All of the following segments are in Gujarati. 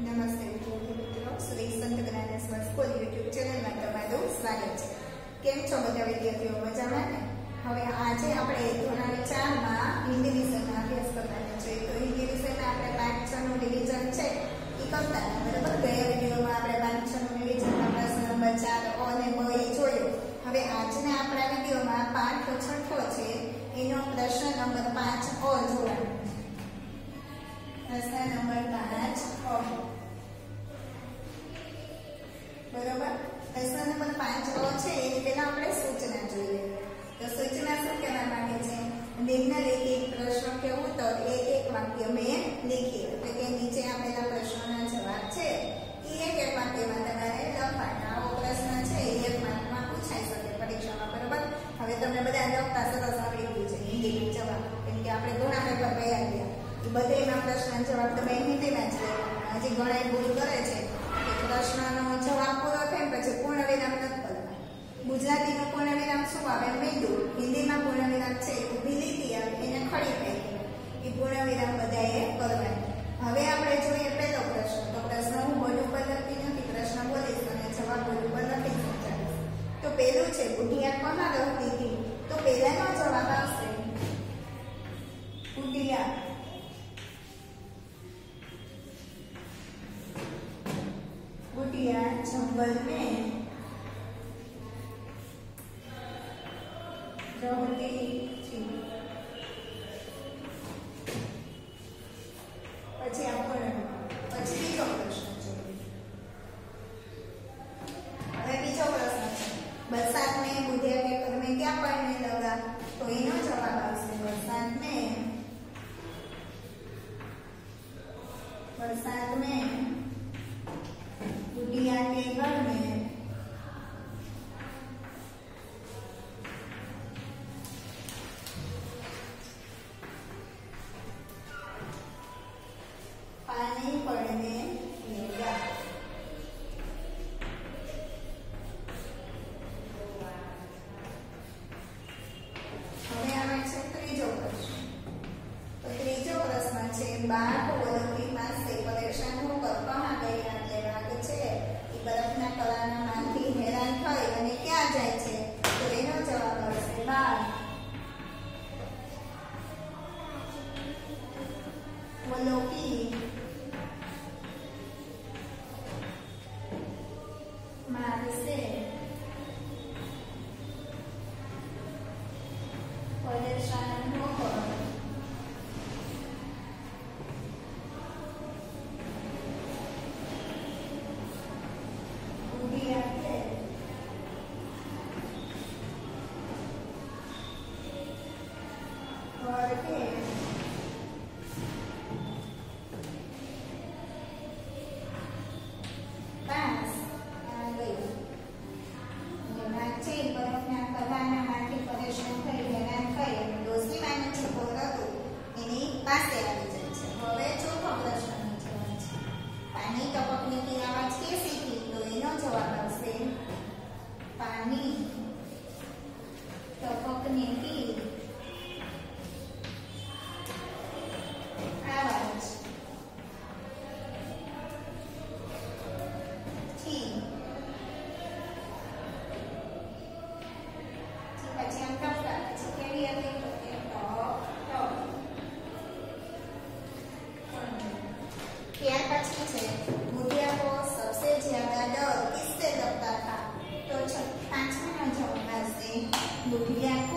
નમસ્તે વિદ્યાર્થી મિત્રો શ્રી સંત જ્ઞાનેશ્વર સ્કૂલ યુટ્યુબ ચેનલમાં તમારું સ્વાગત છે. કેમ છો બધા વિદ્યાર્થીઓ? મજામાં ને? હવે આજે આપણે ધોરણ ચારમાં હિન્દી વિષયનો અભ્યાસ કરવાનો છે. તો હિન્દી વિષયમાં આપણે પાઠ છ નું રિવિઝન છે. પ્રશ્ન નંબર પાંચ છે, એ પહેલા આપણે સૂચના જોઈએ. તો સૂચના શું કહેવા માંગે છે? નિમ્નલિખિત પ્રશ્ન કે ઉત્તર એ એક વાક્ય મેં લીખી. એટલે કે નીચે આપેલા પ્રશ્નોના જવાબ છે એ એક એક વાક્યમાં તમારે લખવાના આવો પ્રશ્ન છે, એ એક માર્કમાં પૂછાઈ શકે પરીક્ષામાં, બરોબર? હવે તમને બધા લખતા સરસ આવડી ગયું છે હિન્દીમાં જવાબ. કેમ કે આપણે ઘણા પેપર ગયા ગયા એ બધેમાં પ્રશ્નના જવાબ તમે હિન્દીમાં જ હજી ઘણા ભૂલ કરે છે. પ્રશ્નનો જવાબ પૂરો થાય પછી પૂર્ણ વિરામ નથી કરતા. ગુજરાતીનું પૂર્ણ વિરામ શું આવે? મીંડું. હિન્દીમાં પૂર્ણ વિરામ છે ઊભી લીટી આવે, એને ખડી થાય એ પૂર્ણ વિરામ બધાએ કરવાનું. હવે આપણે જોઈએ પહેલો પ્રશ્ન. તો પ્રશ્ન હું बुढ़िया जंगल में रहती थी પછી આપણને પછી બીજો પ્રશ્ન છે હવે બીજો પ્રશ્ન છે बरसात में बुढ़िया के घर में क्या पढ़ने लगा तो એનો જવાબ આવશે बरसात में बरसात में Amen. મારસે પરેશાન se lo guía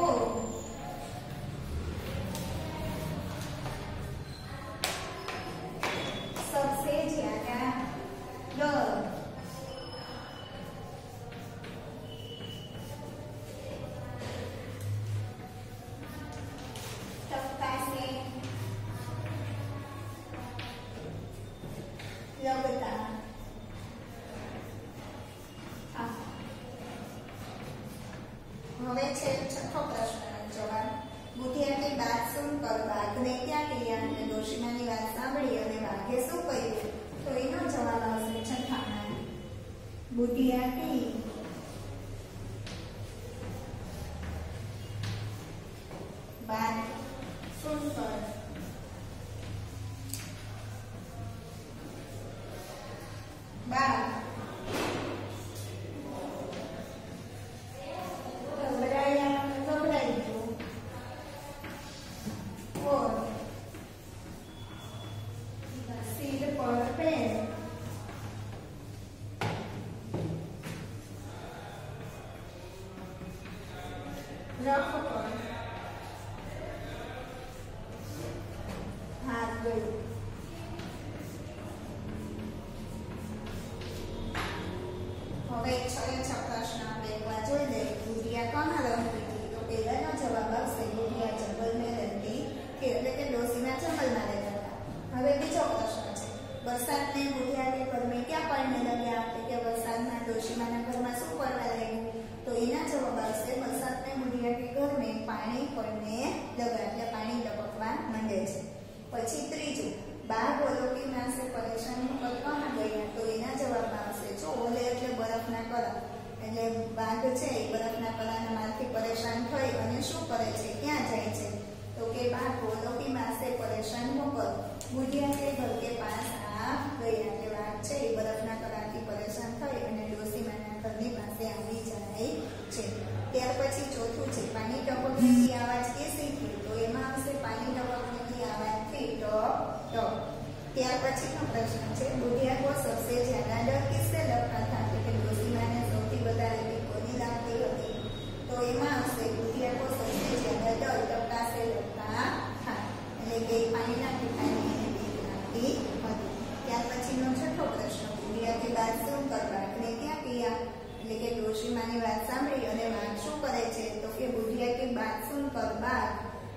હવે છે છઠ્ઠો પ્રશ્ન જવાબ બુઢિયાની વાત સુનકર વાઘને ક્યાં ગયા અને ડોશીમાની વાત સાંભળી અને વાઘે શું કહ્યું તો એનો જવાબ આવશે છઠ્ઠામાં બુઢિયાની વાત રફ પર હાથ ગયું હવે છ એ છ પ્રશ્ન આપણે એકવાર જોઈ લઈએ ગુડિયા કોના રમતી હતી તો પહેલાનો જવાબ આવશે ગુડિયા જંગલમાં રહેતી કે એટલે કે ડોસીના જંગલમાં રહેતા હતા હવે બીજો પ્રશ્ન છે વરસાદને ગુડિયા કે ઘર મેં ક્યાં પડને લગ્યા એટલે કે વરસાદના ડોશીમાના ઘરમાં શું પડવા લાગ્યું તો એના જવાબ આવશે વરસાદને ગુડિયા કે ઘર મેં પાણી પરને લગા એટલે પાણી ટપકવા માંડે છે. પછી ત્રીજું, બાર ઓલોકી માસે પરેશાન કરવામાં ગયા તો એના જવાબમાં આવશે, જો ઓલે એટલે બરફના કરા. એટલે બાઘ છે, એ બરફના કરાના મારથી પરેશાન થઈ અને શું કરે છે? ક્યાં જાય છે? તો કે બાઘ ઓલોકી માસે પરેશાન મોકલ બુઢિયા કે ઘર કે પાસ આ ગયા એટલે વાઘ છે, એ બરફના કરાથી પરેશાન થઈ અને ડોસીમાના ઘરની પાસે આવી જાય છે. ત્યાર પછી ચોથું છે, પાણી ટપકની આવાજ કે શીખી તો એમાં આવશે પાણી ટપકતી અવાજ? થી ટપ ટપ. ત્યાર પછીનો પ્રશ્ન છે બુઢિયા કો સબસે જ્યાદા ડર કિસસે લગતા था એટલે કે ડોસીમાને સૌથી વધારે બીક કોની લાગતી હતી તો એમાં આવશે બુઢિયા કો સબસે જ્યાદા ડર ટપકા સે લગતા था એટલે કે પાણીના ટીપાની એને બીક લાગતી હતી ત્યાર પછીનો છઠ્ઠો પ્રશ્ન બુઢિયા કે બાદ શું કરવા એટલે ક્યાં ગયા એટલે કે ડોશીમાની વાત સાંભળી અને વાઘ શું કરે છે તો કે બુઢિયા કે બાત સુન કર બાદ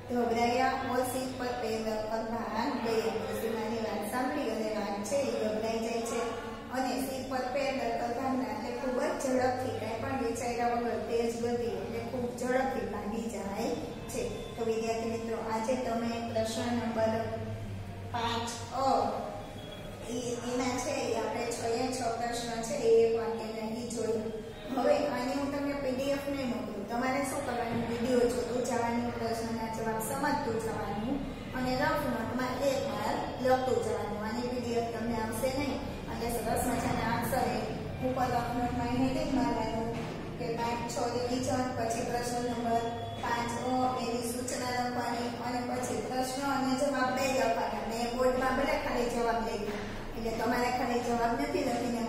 ગભરાયા ઓર સીટ પર પેર પર ભાગ ગયા ડોશીમાની વાત સાંભળી અને વાત છે એ ગભરાઈ જાય છે. અને સીટ પર પર ભાગના એટલે ખૂબ જ ઝડપથી કાંઈ પણ વિચાર્યા વગર તેજ ગતિ એટલે ખૂબ ઝડપથી ભાગી જાય છે. તો વિદ્યાર્થી મિત્રો, આજે તમે પ્રશ્ન નંબર પાંચ અ એના છે એ આપણે છ એ છ પ્રશ્ન છે, એ એક વાક્ય નહીં જોયું. હવે આની હું તમને પીડીએફ ને મોકલું. તમારે શું કરવાનું વીડિયો જોતું જવાનું, પ્રશ્નના જવાબ સમજતું જવાનું અને રફ નોટમાં એક વાર લખતું જવાનું. અને પીડીએફ તમને આવશે નહીં. અને સરસ મજાના અક્ષરે ઉપર રફ નોટમાં હેડિંગ મારવાનું કે પાંચ, છ રિવિઝન પછી પ્રશ્ન નંબર પાંચ, અ એની સૂચના લખવાની અને પછી પ્રશ્ન અને જવાબ બે લખવાના. મેં બોર્ડમાં બધા ખાલી જવાબ લઈ એટલે તમારે ખાલી જવાબ નથી લખી નાખવાના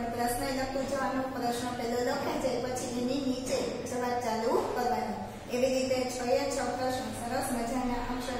પણ પ્રશ્ન લખતો જવાનો પ્રશ્ન પહેલો લખાય જાય, પછી એની નીચે જવાબ ચાલુ કરવાનો. એવી રીતે છ એ છ પ્રશ્ન, સરસ મજાના અક્ષરે